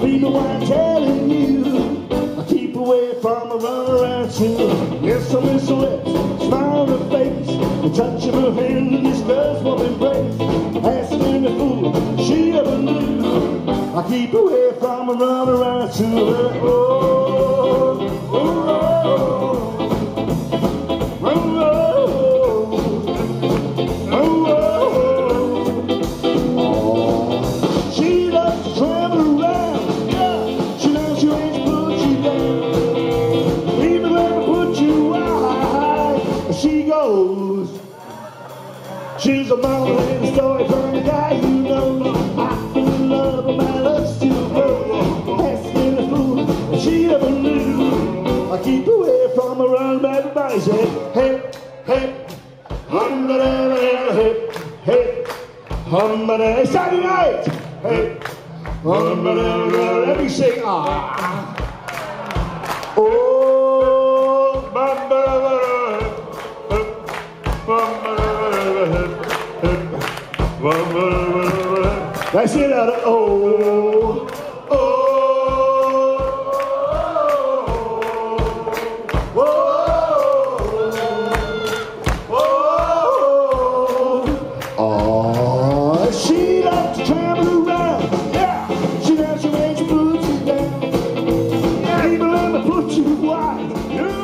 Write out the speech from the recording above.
People, what I'm telling you. I keep away from a run around too. Yes, I miss her lips, smile her face, the touch of her hand and this girl's warm embrace. Asking me fool, she ever knew. I keep away from a run around too. Oh, oh, She's a mama in a story from a guy you know. I fell in love, with my love still grows. Asking a fool if she ever knew. I keep away from but everybody say, hey, hey, hum da da da hey, hey, hum da da Saturday night, hey, hum da da da Let me sing, ah. That shit out of oh, oh, oh, oh, oh, oh. oh. She loves to travel around. Yeah, she loves to make you put you down. People ever put you wide. Yeah.